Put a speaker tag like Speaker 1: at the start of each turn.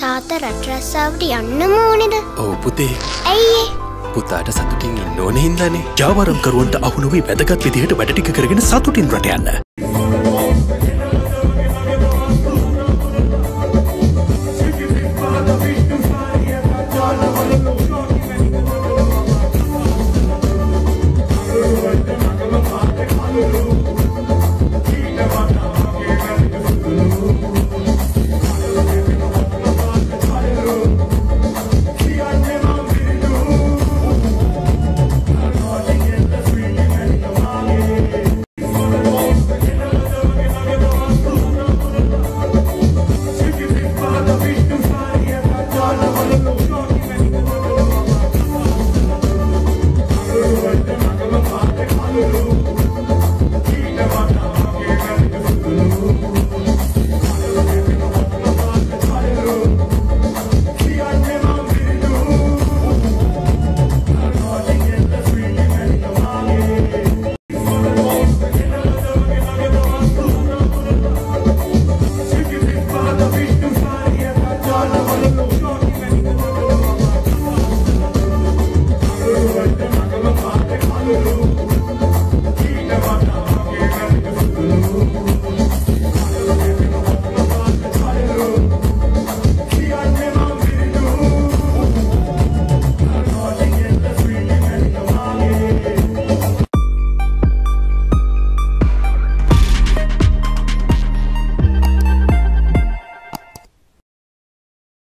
Speaker 1: තාත රටරස්සාාවට යන්න මෝනෙද
Speaker 2: ඔව පුතේ.
Speaker 1: ඇයි?
Speaker 2: පුතාට සතුටින් ඉන්න ඕන හින්දනේ. ජාවරම් කරුවන්ට අහුණුවේ වැදගත් විදිහට වැඩටික කරගෙන සතුටින් රට යන්න.